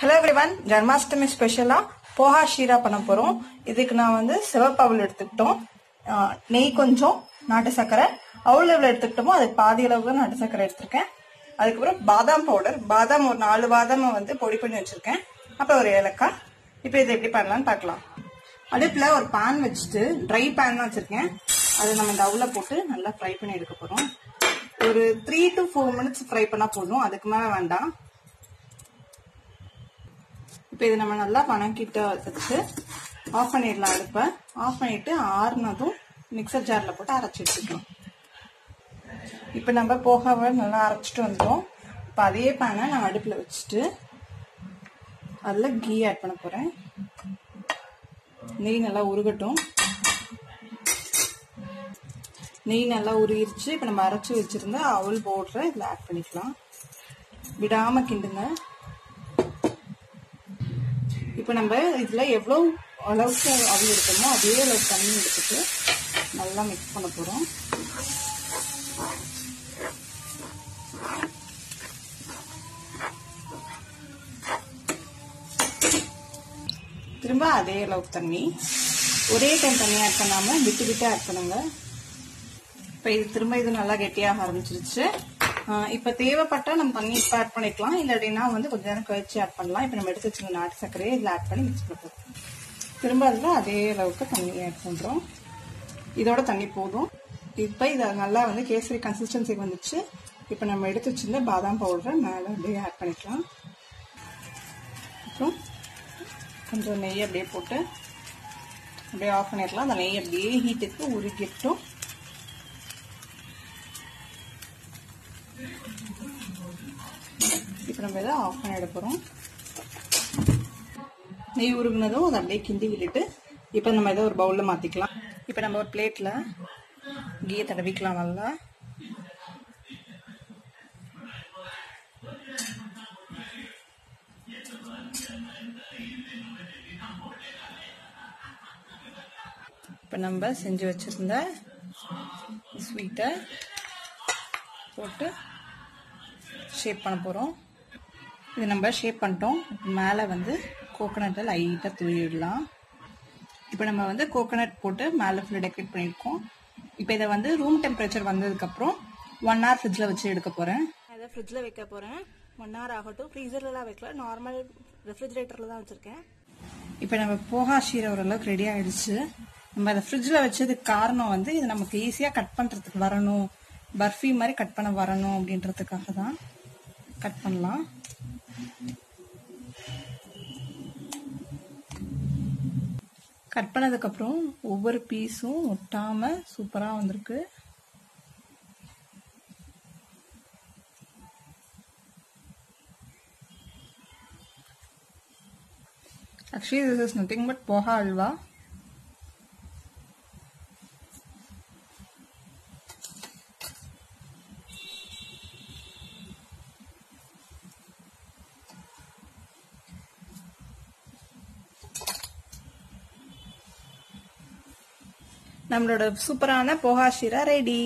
Hello everyone Janmashtami ஸ்பெஷலாக போஹா ஷீரா பண்ண போகிறோம் இதுக்கு நான் வந்து சிவப்பு எடுத்துக்கிட்டோம். நெய் கொஞ்சம் நாட்டு சர்க்கரை. அவள் எவ்வளோ எடுத்துக்கிட்டோமோ அதுக்கு பாதி அளவு நாட்டு சர்க்கரை எடுத்திருக்கேன். அதுக்கப்புறம் பாதாம் பவுடர் பாதாம் ஒரு நாலு பாதாம் வந்து பொடி பண்ணி வச்சுருக்கேன். அப்புறம் ஒரு ஏலக்காய். இப்போ இதை எப்படி பண்ணலாம்னு பார்க்கலாம். அடுப்பில் ஒரு பேன் வச்சுட்டு ட்ரை பேன் தான் வச்சிருக்கேன். அதை நம்ம இந்த அவுளை போட்டு நல்லா ஃப்ரை பண்ணி எடுக்க போகிறோம் ஒரு three to four minutes fry பண்ணால் போதும். அதுக்கு மேலே வேண்டாம். இப்போ இது நம்ம நல்லா வணக்கிட்டு வச்சு ஆஃப் பண்ணிடலாம் அடுப்பை. ஆஃப் பண்ணிட்டு ஆறுனதும் மிக்சர் ஜாரில் போட்டு அரைச்சி வச்சுக்கலாம் இப்போ நம்ம போகாம நல்லா அரைச்சிட்டு வந்தோம் இப்போ அதே பேனை நான் அடுப்பில் வச்சுட்டு அதில் கீ ஆட் பண்ண போகிறேன் நெய் நல்லா உருகட்டும். நெய் நல்லா உருகிருச்சு. இப்போ நம்ம அரைச்சி வச்சிருந்த அவல் பவுடரை இதில் ஆட் பண்ணிக்கலாம். விடாமல் கிண்டுங்க. இப்போ நம்ம இதில் எவ்வளோ அளவுக்கு அவி எடுக்கணுமோ அதே அளவுக்கு தண்ணி எடுத்துட்டு நல்லா மிக்ஸ் பண்ண போகிறோம் திரும்ப அதே அளவுக்கு தண்ணி. ஒரே டைம் தண்ணி ஆட் பண்ணாமல் விட்டு விட்டு ஆட் பண்ணுங்க. இப்போ இது திரும்ப இது நல்லா கெட்டியாக ஆரம்பிச்சிருச்சு. இப்போ தேவைப்பட்டா நம்ம தண்ணி இப்போ ஆட் பண்ணிக்கலாம். இல்லாட்டினா வந்து கொஞ்ச நேரம் கழிச்சு ஆட் பண்ணலாம். இப்போ நம்ம எடுத்து வச்சிருந்த நாட்டு சர்க்கரையை இதில் ஆட் பண்ணி மிக்ஸ் பண்ண போகிறோம் திரும்ப அதில் அதே அளவுக்கு தண்ணி ஆட் பண்ணுறோம் இதோட தண்ணி போதும். இப்போ இதை நல்லா வந்து கேசரி கன்சிஸ்டன்சி வந்துச்சு. இப்போ நம்ம எடுத்து வச்சிருந்த பாதாம் பவுடரை மேலே அப்படியே ஆட் பண்ணிக்கலாம். அப்புறம் கொஞ்சம் நெய் அப்படியே போட்டு அப்படியே ஆஃப் பண்ணிடலாம். அந்த நெய் அப்படியே ஹீட்டுக்கு உருகிட்டும். இப்போ நம்ம இதை ஆஃப் பண்ணிட போகிறோம் நெய் உருகுனதும் அதை அப்படியே கிண்டி விட்டுட்டு இப்போ நம்ம இதை ஒரு பவுலில் மாற்றிக்கலாம் இப்போ நம்ம ஒரு பிளேட்டில் கீயை தடவிக்கலாம் நல்லா. இப்போ நம்ம செஞ்சு வச்சுருந்த ஸ்வீட்டை போட்டு ஷேப் பண்ண போகிறோம் இது நம்ம ஷேப் பண்ணிட்டோம். மேலே வந்து கோகோனட்டை லைட்டாக தூவிடலாம். இப்போ நம்ம வந்து கோகோனட் போட்டு மேலே ஃபுல்லாக டெக்கரேட் பண்ணியிருக்கோம். இப்போ இதை வந்து ரூம் டெம்பரேச்சர் வந்ததுக்கப்புறம் ஒன் ஹவர் ஃப்ரிட்ஜில் வச்சு எடுக்க போகிறேன் இதை ஃப்ரிட்ஜில் வைக்க போகிறேன் ஒன் ஹவர் ஆகட்டும். ஃப்ரீசர்லலாம் வைக்கல. நார்மல் ரெஃப்ரிஜரேட்டரில் தான் வச்சுருக்கேன். இப்போ நம்ம போகா ஷீரை ஓரளவுக்கு ரெடி ஆயிடுச்சு. நம்ம அதை ஃப்ரிட்ஜில் வச்சதுக்கு காரணம் வந்து இது நமக்கு ஈஸியாக கட் பண்ணுறதுக்கு வரணும். பர்ஃபி மாதிரி கட் பண்ண வரணும் அப்படின்றதுக்காக தான் கட் பண்ணலாம். கட் பண்ணதுக்கப்புறம் ஒவ்வொரு பீஸும் ஒட்டாமல் சூப்பராக வந்திருக்கு. Actually this is nothing but poha halwa நம்மளோட சூப்பரான போஹா ஷீரா ரெடி